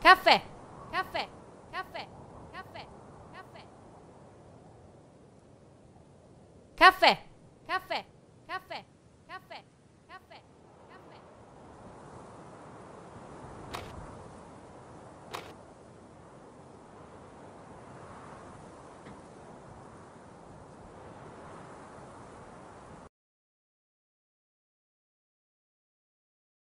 Caffè, caffè, caffè, caffè, caffè. Caffè.